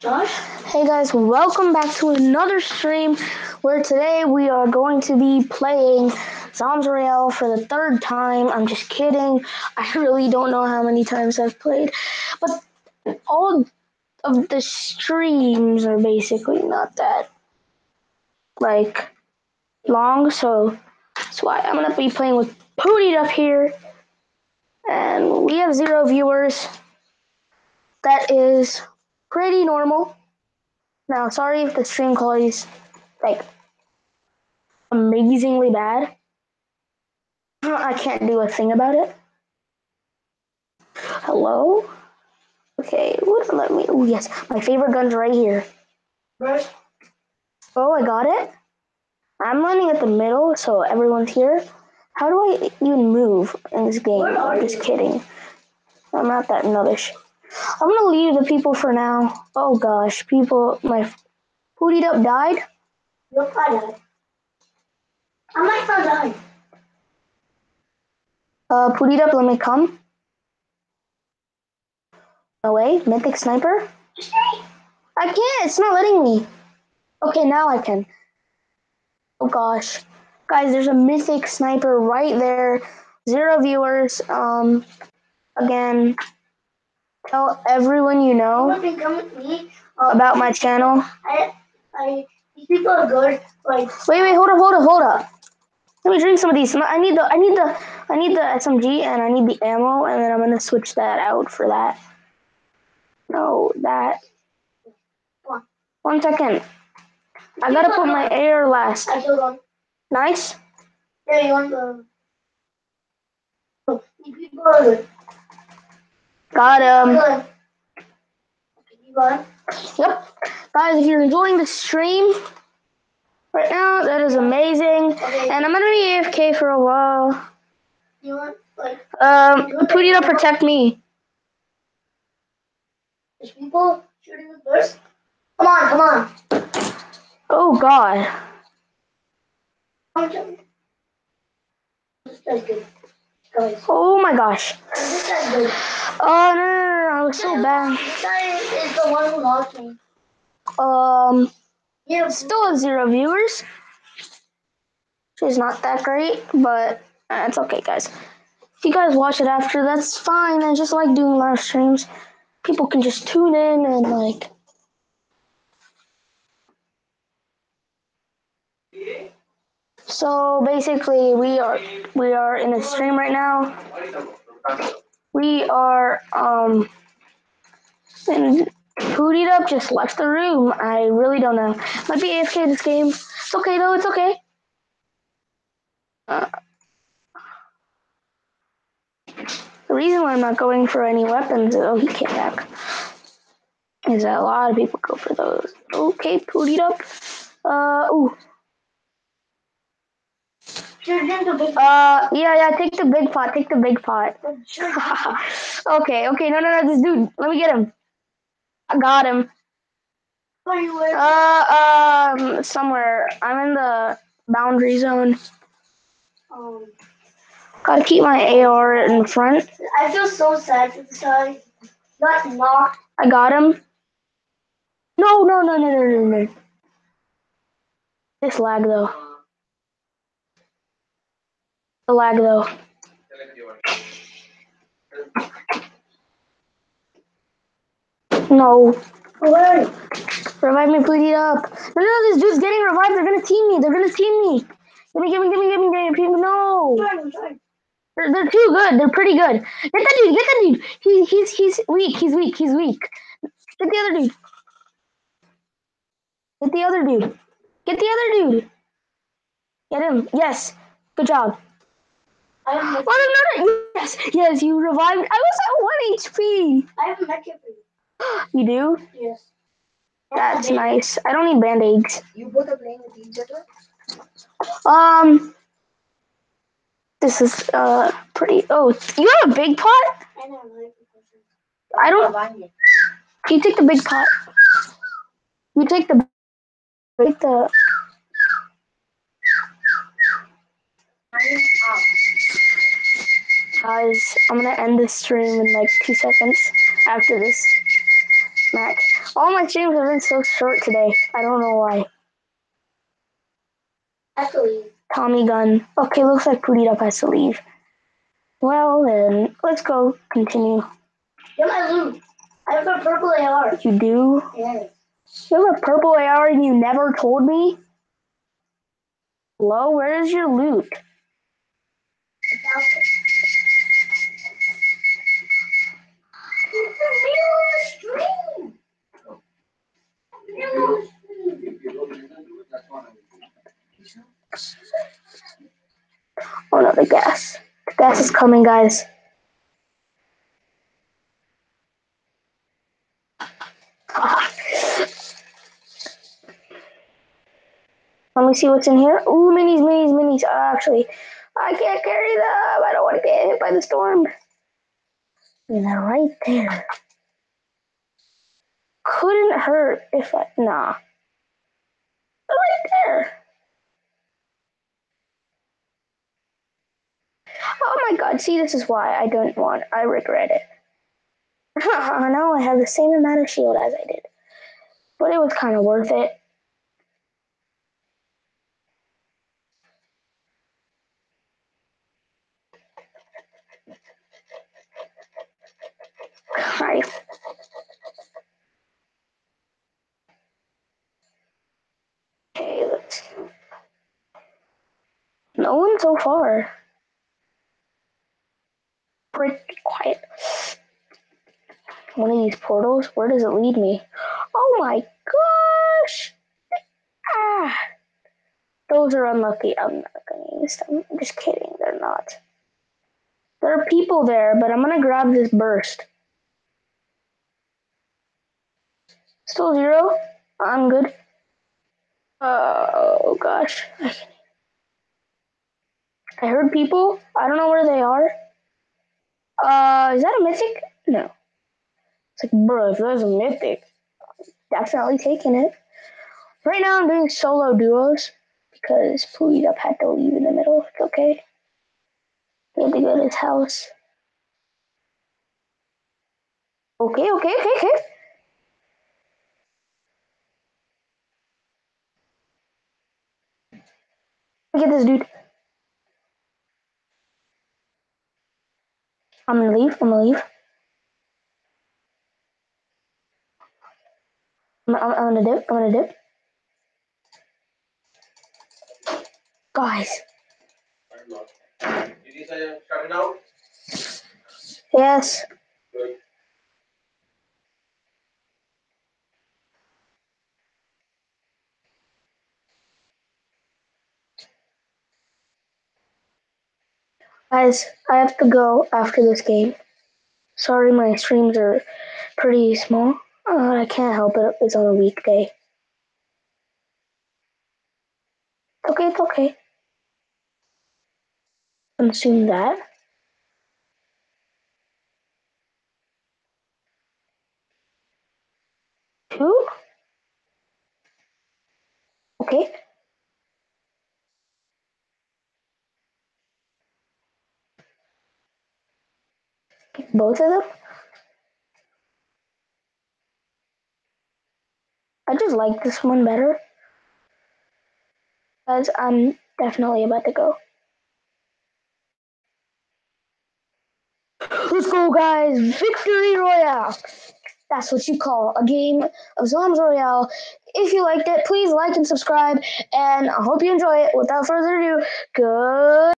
Josh? Hey guys, welcome back to another stream where today we are going to be playing Zombs Royale for the third time. I'm just kidding. I really don't know how many times I've played, but all of the streams are basically not that like long, so that's why I'm gonna be playing with Pootied up here, and we have zero viewers. That is pretty normal. Now, sorry if the stream quality is like amazingly bad. I can't do a thing about it. Hello? Okay, what let me oh yes, my favorite gun's right here. Brush? Oh I got it. I'm landing at the middle, so everyone's here. How do I even move in this game? I'm just kidding. I'm not that nubbish. I'm gonna leave the people for now. Oh gosh, people my Pootied up died. Your I died. I might not die. Uh, Pootied up, let me come. No way, Mythic Sniper? I can't, it's not letting me. Okay, now I can. Oh gosh. Guys, there's a Mythic Sniper right there. Zero viewers. Um, again, tell everyone you know want come with me? Uh, about my channel. I, I, these people are good. Like, Wait, wait, hold up, hold up, hold up. Let me drink some of these. I need the, I need the, I need the SMG and I need the ammo, and then I'm gonna switch that out for that. No, that. One second. I gotta put my air last. I killed one. Nice. Yeah, you want the. Oh, people are good. Got him. Good. Okay, you got it? Yep. Guys, if you're enjoying the stream right now, that is amazing. Okay. And I'm gonna be AFK for a while. You want, like, Um, to protect me. there's people shooting the first? Come on, come on. Oh God. Come on, jump. This guy's good. Oh my gosh. Oh no, no, no, I was so bad. This is the one. Um, Yeah, still zero viewers. She's not that great, but uh, it's okay, guys. If you guys watch it after, that's fine. I just like doing live streams. People can just tune in and like. So basically, we are we are in a stream right now. We are um. And Pootied up just left the room. I really don't know. Might be AFK this game. It's okay though. It's okay. Uh, the reason why I'm not going for any weapons, oh, he came back, is that a lot of people go for those. Okay, Pootied up. Uh, ooh. Shoot to big. Uh, yeah, yeah, take the big pot. Take the big pot. Okay, okay, no, no, no, this dude. Let me get him. I got him. Where you were? Uh, um, somewhere. I'm in the boundary zone. Um, Gotta keep my AR in front. I feel so sad this guy. Got knocked. I got him. No, no, no, no, no, no, no. This lag though. The lag though. No. Where? Revive me, please up. No, no, this dude's getting revived. They're gonna team me. They're gonna team me. Give me, give me, give me, give me, give me. give me- No. They're, they're too good. They're pretty good. Get that dude. Get that dude. He, he's he's weak. He's weak. He's weak. Get the other dude. Get the other dude. Get the other dude. Get him. Yes. Good job. I have met, Oh, no, no, no. Yes. Yes. You revived. I was at one HP. I have met you for you. You do. Yes. That's nice. I don't need band aids. You both are playing with each other? Um. This is uh pretty. Oh, you have a big pot. I know, like, I don't. You take the big pot. You take the. Take the. Guys, I'm gonna end this stream in like two seconds after this. match. All my streams have been so short today. I don't know why. I Actually, Tommy gun. Okay, looks like Pudita has to leave. Well then, let's go continue. get my loot. I have a purple AR. You do? Yes. You have a purple AR and you never told me? Hello, where is your loot? It's out there. It's the middle of the stream. Middle of the stream. Oh no, the gas. Is coming, guys. Let me see what's in here. Ooh, minis, minis, minis. Uh, actually, I can't carry them. I don't want to get hit by the storm. And they're right there. Couldn't hurt if I. Nah. They're right there. Oh my god, see, this is why I don't want, I regret it. now I have the same amount of shield as I did. But it was kind of worth it. Right. Okay, let's. No one so far quiet. One of these portals, where does it lead me? Oh my gosh! Ah! Those are unlucky. I'm not gonna use them. I'm just kidding, they're not. There are people there, but I'm gonna grab this burst. Still zero? I'm good. Oh gosh. I heard people. I don't know where they are. Is that a mythic? No. It's like, bro, if there's a mythic, definitely taking it. Right now, I'm doing solo duos because Up had to leave in the middle. It's okay. He had to go to his house. Okay, okay, okay, okay. Get this dude. I'm gonna leave. I'm gonna leave. I'm, I'm, I'm gonna dip. I'm gonna dip. Guys. Did you say you're coming out? Yes. Good. Guys, I have to go after this game. Sorry, my streams are pretty small. Uh, I can't help it. It's on a weekday. Okay, it's okay. Consume that. Two. Okay. Both of them? I just like this one better. Because I'm definitely about to go. Let's go, guys! Victory Royale! That's what you call a game of Zombies Royale. If you liked it, please like and subscribe, and I hope you enjoy it. Without further ado, good.